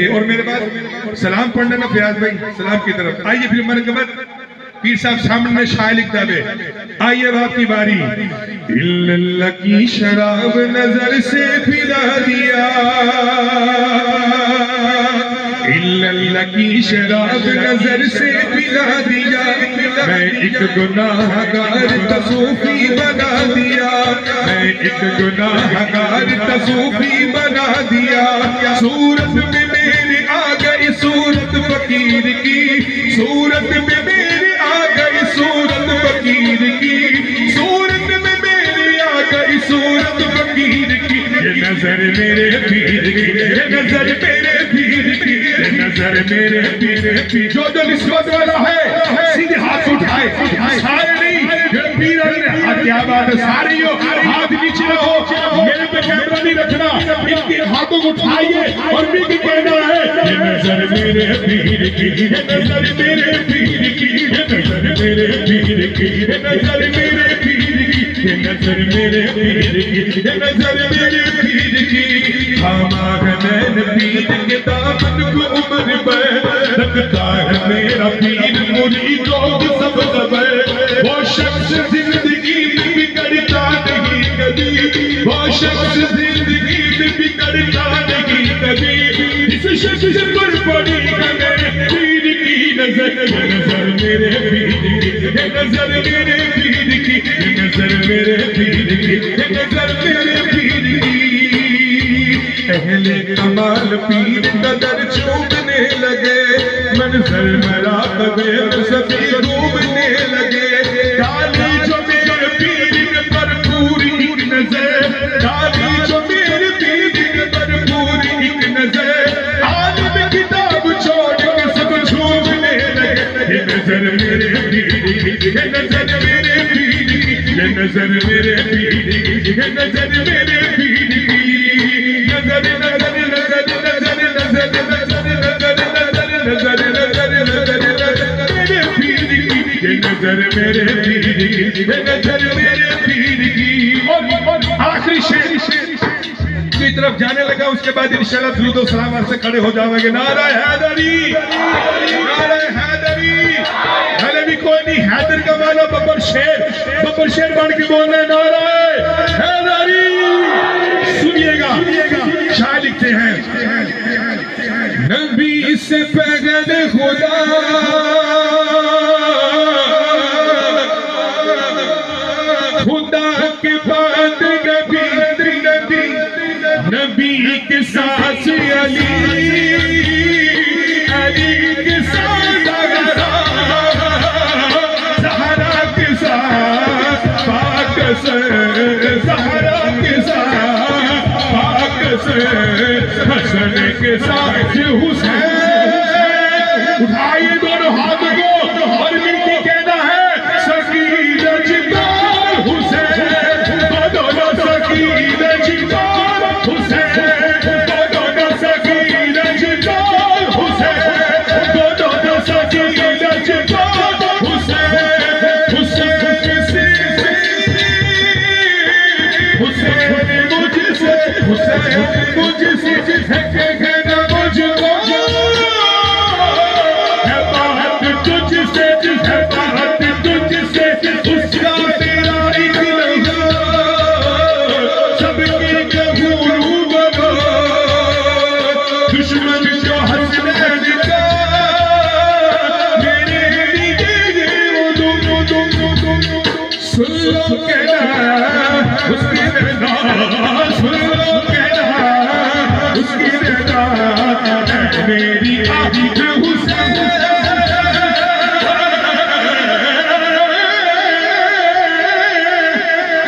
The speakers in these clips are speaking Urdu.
اور میرے بعد سلام پڑھنے میں فیاض بھائی سلام کی طرف۔ آئیے پھر مرکبت پیر صاحب سامنے شاہ لکھتا بے آئیے بات کی باری۔ اللہ کی شراب نظر سے پھرا دیا۔ اللہ کی شراب نظر سے پھرا دیا۔ میں ایک گناہ گار تصوفی بنا دیا۔ میں ایک گناہ گار تصوفی بنا دیا۔ صورت میں میرے آ گئی صورت فقیر کی، صورت میں میرے آ گئی صورت فقیر کی، صورت میں میرے آ گئی صورت فقیر کی۔ یہ نظر میرے پیر کی، یہ نظر میرے پیر کی، یہ نظر میرے پیر کی۔ جو جو نسبت والا ہے، سیدھے ہاتھ اٹھائے۔ سارے نہیں یہ پیر علی کیا بات ہے، سارے ہو۔ ہاتھ نیچے رہو۔ میرے پہ کیمرہ نہیں رکھنا۔ ان کے ہاتھوں کو اٹھائیے اور بھی نظر میرے پیر کی یہ نظر میرے پیر کی یہ نظر میرے پیر کی یہ نظر میرے پیر کی یہ نظر میرے پیر کی یہ نظر میرے پیر کی ہمارا ہاں نین پیر کے دامن کو عمر پہ رکھتا ہے میرا پیر مرید لوگ سب زبر وہ شخص زندگی میں بگڑتا نہیں کبھی، وہ شخص زندگی میں بگڑتا نہیں کبھی۔ اس شخص پر نظر میرے پیر کی، نظر میرے پیر کی، نظر میرے پیر کی۔ اہل کمال پیر قدر چھوٹنے لگے، منظر مرا کبے سبھی ڈوبنے لگے۔ یہ نظر میرے پیر کی یہ نظر میرے پیر کی یہ نظر میرے پیر کی نظر نظر نظر نظر نظر نظر نظر نظر نظر نظر نظر میرے یہ نظر میرے یہ نظر میرے آخری شیر۔ کی طرف جانے لگا، اس کے بعد انشاءاللہ درود و سلام سے کھڑے ہو جاؤں گے۔ نعرہ حیدری۔ شیر، ببر شیر بن کے بولنا ہے۔ نعرہ حیدری سنیے گا، شاہ لکھتے ہیں۔ نبی اس سے پیغل خدا حسن کے ساتھ حسین اٹھائیے دونوں ہاتھ é o mundo de میری حسین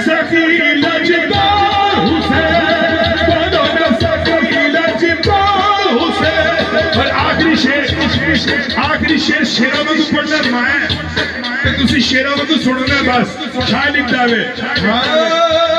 سخی حسین سخی حسین اور آخری شیر آخری شیر شیرہ میں پڑھنا مائیں تے تسی شیرہ سننا بس، شاہ لکھتا ہے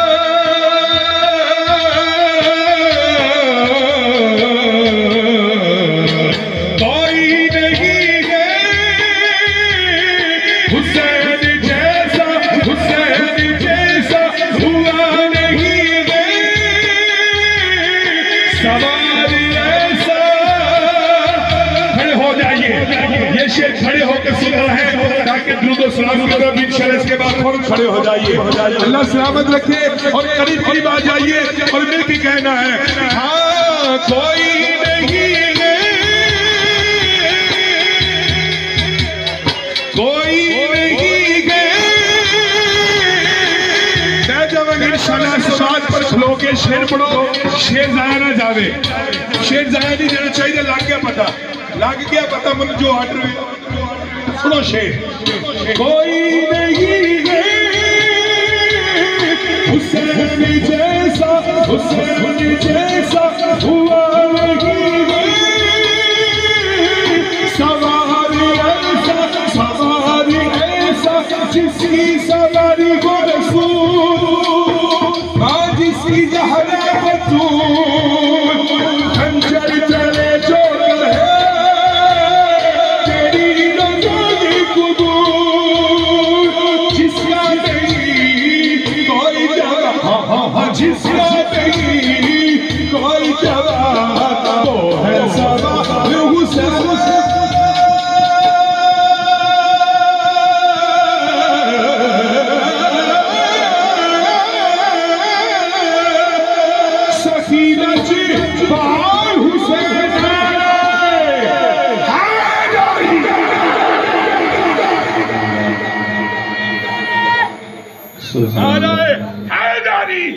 تاکہ سلام کی طرف انشاءاللہ اس کے بعد فوراً کھڑے ہو جائیے۔ اللہ سلامت رکھے اور قریب قریب آ جائیے اور مل کے کہنا ہے ہاں کوئی نہیں ہے۔ کوئی نہیں ہے۔ میں جب اگر پر کھلو کے شیر پڑھو، شیر ضائع نہ جاوے۔ شیر ضائع نہیں دینا چاہیے، لگ گیا پتا لگ گیا پتا من جو آرڈر سنو شیر کوئی نہیں ہے حسین جیسا حسین جیسا ہوا نہیں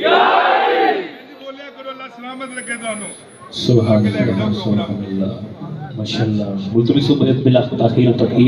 ہاں سلامت رکھے دونوں سبحان اللہ سبحان اللہ ماشاءاللہ۔ ملتوی ملتمس بلا تاخیر و تقیر